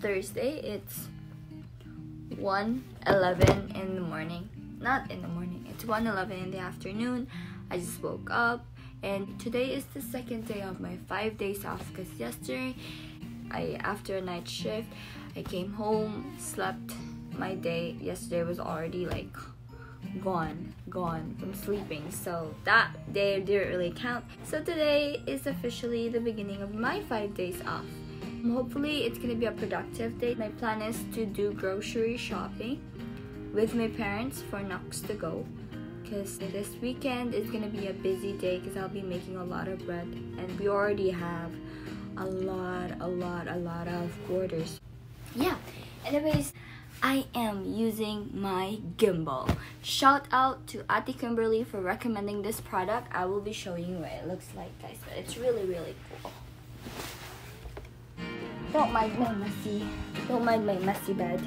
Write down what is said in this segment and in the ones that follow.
Thursday. It's 1:11 in the morning. Not in the morning. It's 1:11 in the afternoon. I just woke up and today is the second day of my 5 days off cuz yesterday I after a night shift, I came home, slept my day yesterday was already like gone gone from sleeping so that day didn't really count so today is officially the beginning of my five days off hopefully it's gonna be a productive day my plan is to do grocery shopping with my parents for Nok's to go because this weekend is gonna be a busy day because I'll be making a lot of bread and we already have a lot a lot a lot of orders yeah anyways I am using my gimbal. Shout out to Ati Kimberly for recommending this product. I will be showing you what it looks like guys, but it's really really cool. Don't mind my messy, don't mind my messy bed.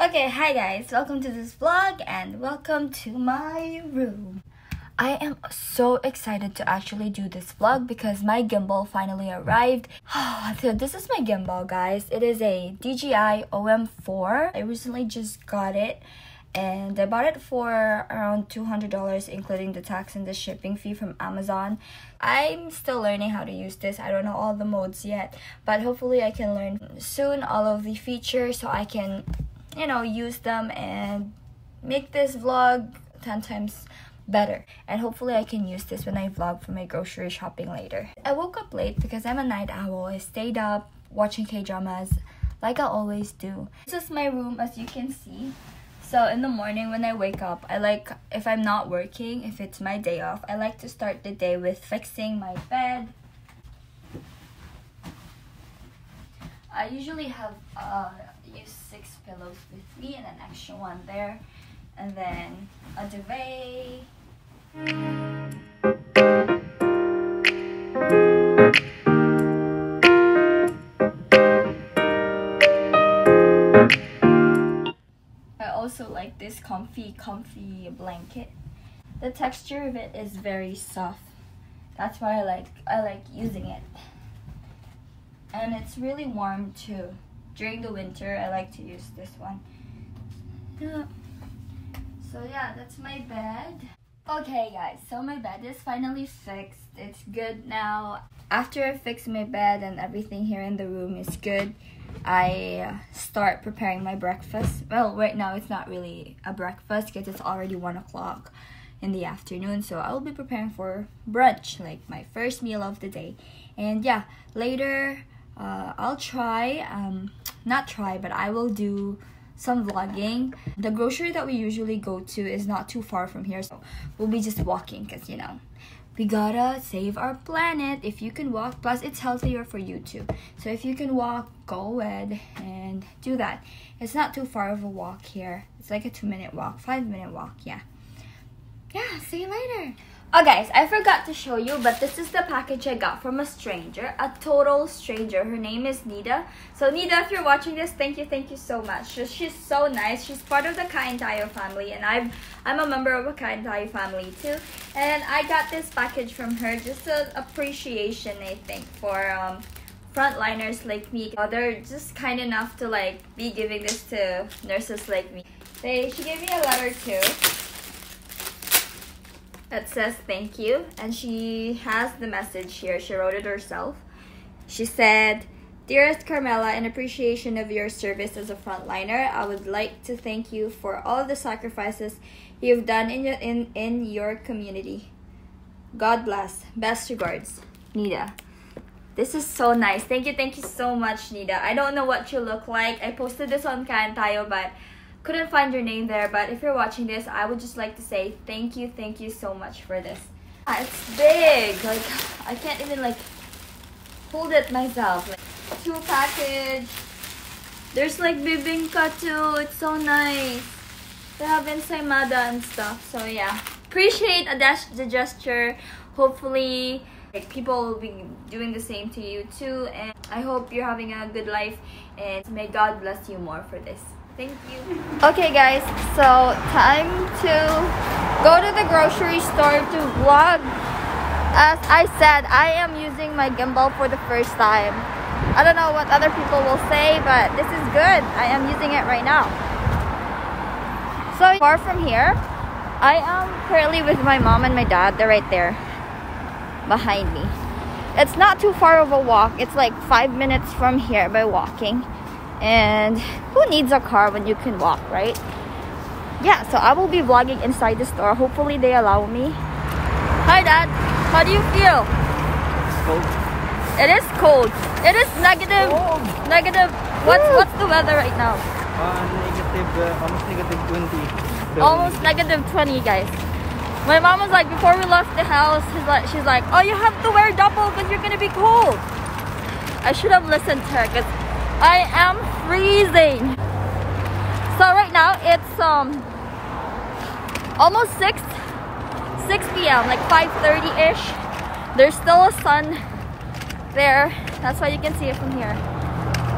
Okay, hi guys, welcome to this vlog and welcome to my room. I am so excited to actually do this vlog because my gimbal finally arrived. so this is my gimbal guys. It is a DJI OM4. I recently just got it and I bought it for around $200 including the tax and the shipping fee from Amazon. I'm still learning how to use this. I don't know all the modes yet, but hopefully I can learn soon all of the features so I can, you know, use them and make this vlog 10 times better and hopefully I can use this when I vlog for my grocery shopping later. I woke up late because I'm a night owl. I stayed up watching K-dramas like I always do. This is my room as you can see. So in the morning when I wake up, I like, if I'm not working, if it's my day off, I like to start the day with fixing my bed. I usually have uh, use six pillows with me and an extra one there. And then a duvet, like this comfy, comfy blanket. The texture of it is very soft. That's why I like I like using it. And it's really warm too. During the winter, I like to use this one. Yeah. So yeah, that's my bed. Okay guys, so my bed is finally fixed. It's good now. After I fix my bed and everything here in the room is good, I start preparing my breakfast. Well, right now it's not really a breakfast because it's already 1 o'clock in the afternoon. So I will be preparing for brunch, like my first meal of the day. And yeah, later uh, I'll try, um, not try, but I will do some vlogging. The grocery that we usually go to is not too far from here, so we'll be just walking because, you know, we gotta save our planet if you can walk. Plus, it's healthier for you too. So if you can walk, go ahead and do that. It's not too far of a walk here. It's like a two minute walk, five minute walk, yeah. Yeah, see you later. Oh guys, I forgot to show you, but this is the package I got from a stranger, a total stranger. Her name is Nida. So Nida, if you're watching this, thank you, thank you so much. She's so nice. She's part of the Kain Tayo family, and I'm I'm a member of a Kain Tayo family too. And I got this package from her, just an appreciation, I think, for um, frontliners like me. Uh, they're just kind enough to like be giving this to nurses like me. They she gave me a letter too that says thank you and she has the message here. She wrote it herself. She said dearest carmela in appreciation of your service as a frontliner i would like to thank you for all the sacrifices you've done in your, in, in your community. God bless. Best regards nida. This is so nice. Thank you thank you so much nida. I don't know what you look like. I posted this on Kain Tayo but couldn't find your name there, but if you're watching this, I would just like to say thank you, thank you so much for this. Ah, it's big, like I can't even like hold it myself. Like, two package. There's like bibingka too. It's so nice. They have ensaymada and stuff. So yeah, appreciate a dash the gesture. Hopefully, like, people will be doing the same to you too. And I hope you're having a good life. And may God bless you more for this. Thank you. Okay guys, so time to go to the grocery store to vlog. As I said, I am using my gimbal for the first time. I don't know what other people will say, but this is good. I am using it right now. So far from here, I am currently with my mom and my dad. They're right there behind me. It's not too far of a walk. It's like five minutes from here by walking. And who needs a car when you can walk, right? Yeah, so I will be vlogging inside the store. Hopefully they allow me. Hi dad, how do you feel? Cold. It is cold. It is negative. Cold. Negative. What's what's the weather right now? Uh, negative, uh, almost negative 20. So, Almost negative 20, guys. My mom was like, before we left the house, she's like, she's like, oh, you have to wear double because you're gonna be cold. I should have listened to her because I am freezing. So right now it's um almost 6 6 p.m. like 5:30 ish. There's still a sun there. That's why you can see it from here.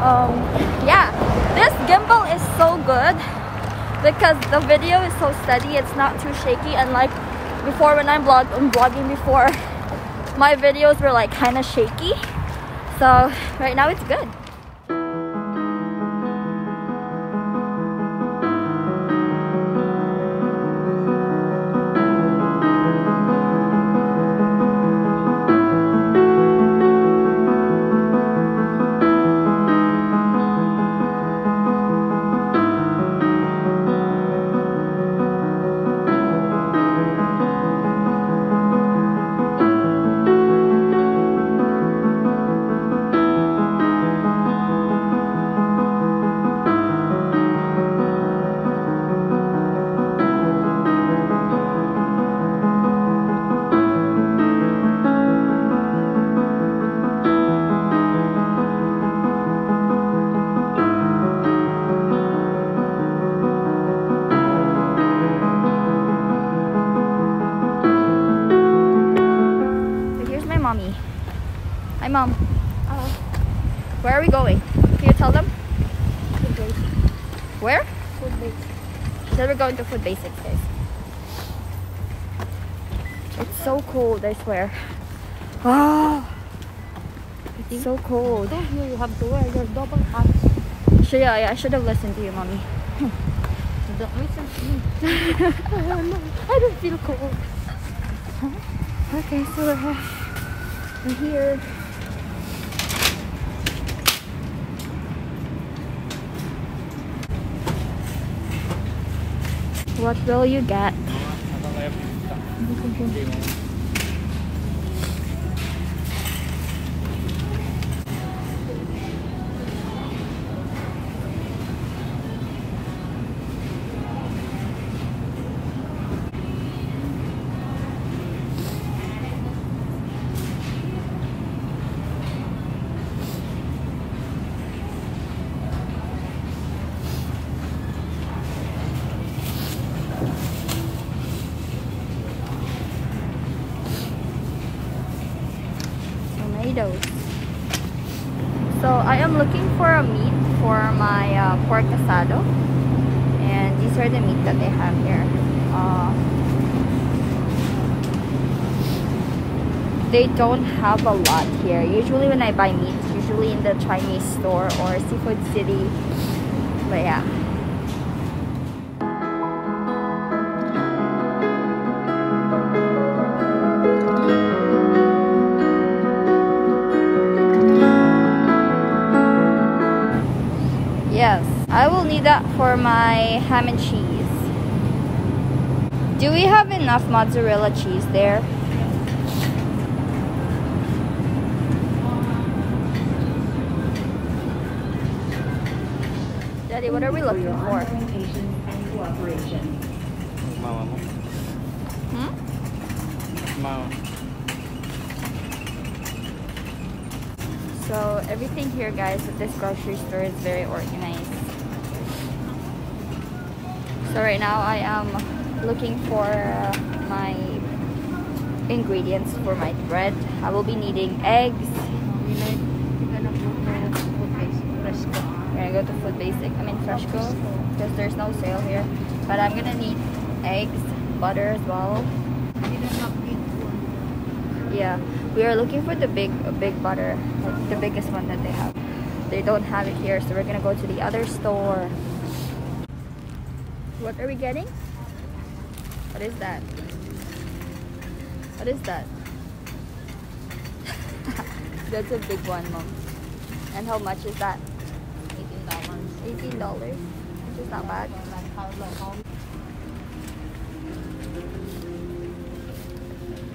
Um, yeah, this gimbal is so good because the video is so steady. It's not too shaky. Unlike before when I'm vlog, I'm vlogging before, my videos were like kind of shaky. So right now it's good. Where are we going? Can you tell them? Food basics. Where? Food She said we're going to Food Basics, guys. It's so cold, I swear. Oh, it's so cold. told you you have to wear your double hats. So yeah, yeah, I should have listened to you, mommy. Don't listen to me. I don't feel cold. Okay, so uh, we're, we're here. What will you get? Tomatoes. So I am looking for a meat for my uh, pork asado. And these are the meat that they have here. Uh, they don't have a lot here. Usually when I buy meat, usually in the Chinese store or Seafood City. But yeah. I will need that for my ham and cheese. Do we have enough mozzarella cheese there? Daddy, what are we looking for? Mama mo. Hmm? Mama. So everything here guys at this grocery store is very organized. So right now I am looking for uh, my ingredients for my bread. I will be needing eggs. We're gonna go to food Basic. I mean Freshco because there's no sale here. But I'm gonna need eggs, butter as well. Yeah, we are looking for the big, big butter, like the biggest one that they have. They don't have it here, so we're gonna go to the other store. What are we getting? What is that? What is that? That's a big one, mom. And how much is that? $18. $18, which is not bad.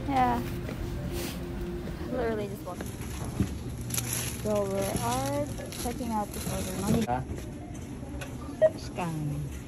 Yeah. Literally just walking. So we are checking out this order. Ha? Scan.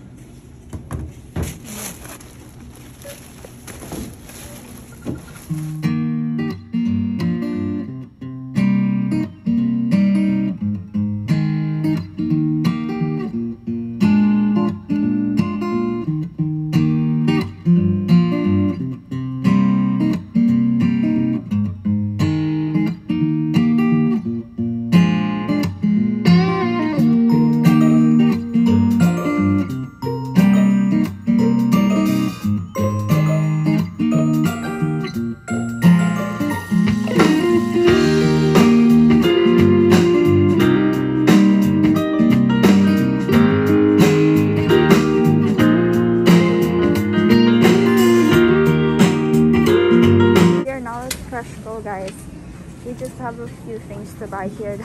Have a few things to buy here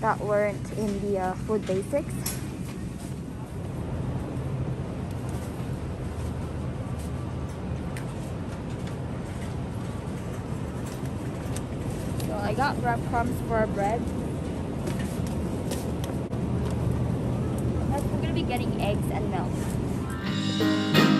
that, weren't in the uh, food basics. So I got breadcrumbs for our bread. Next, we're gonna be getting eggs and milk.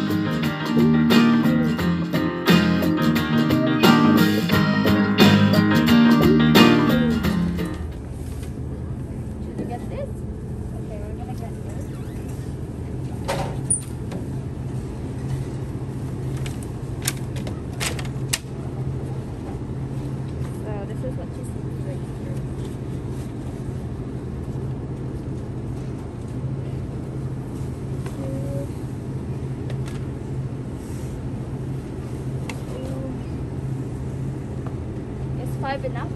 Is five enough?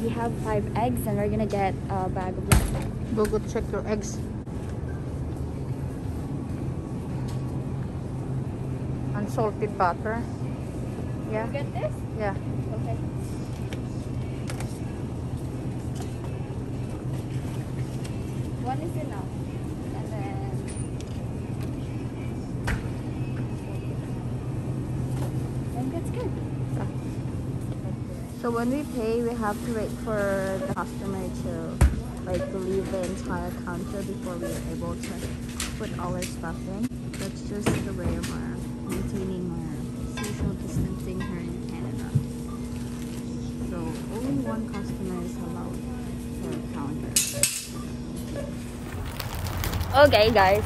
We have five eggs and we're gonna get a bag of milk. Go go check your eggs. Unsalted butter. Yeah. You get this? Yeah. Okay. One is enough. And then then that's good. So when we pay, we have to wait for the customer to like leave the entire counter before we are able to put all our stuff in. That's just the way of our maintaining our social distancing here in Canada. So only one customer is allowed per counter. Okay guys,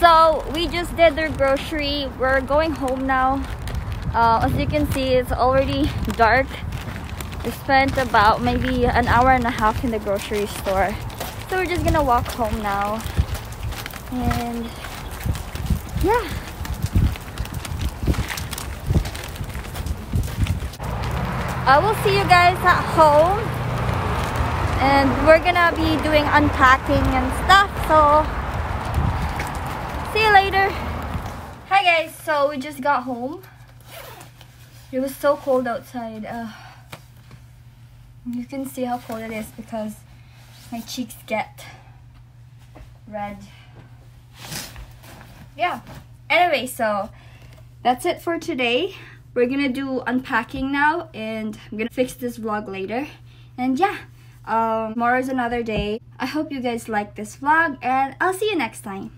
so we just did their grocery. We're going home now. Uh, as you can see, it's already dark. We spent about maybe an hour and a half in the grocery store. So we're just gonna walk home now. And yeah. I will see you guys at home. And we're gonna be doing unpacking and stuff. So see you later. Hi guys, so we just got home. It was so cold outside. Uh, you can see how cold it is because my cheeks get red. Yeah. Anyway, so that's it for today. We're gonna do unpacking now and I'm gonna fix this vlog later. And yeah, um, tomorrow's another day. I hope you guys like this vlog and I'll see you next time.